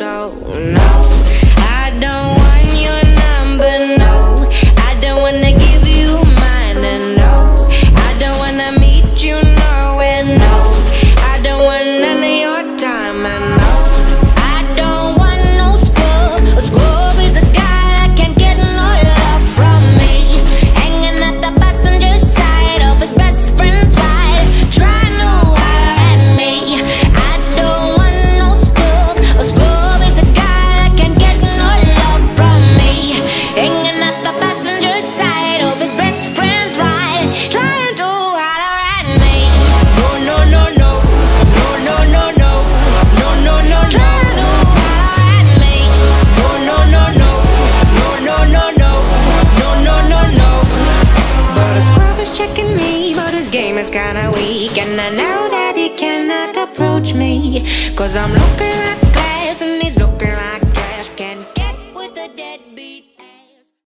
so no always checking me, but his game is kinda weak. And I know that he cannot approach me. Cause I'm looking like glass and he's looking like trash. Can't get with a deadbeat.